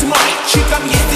tonight, she got me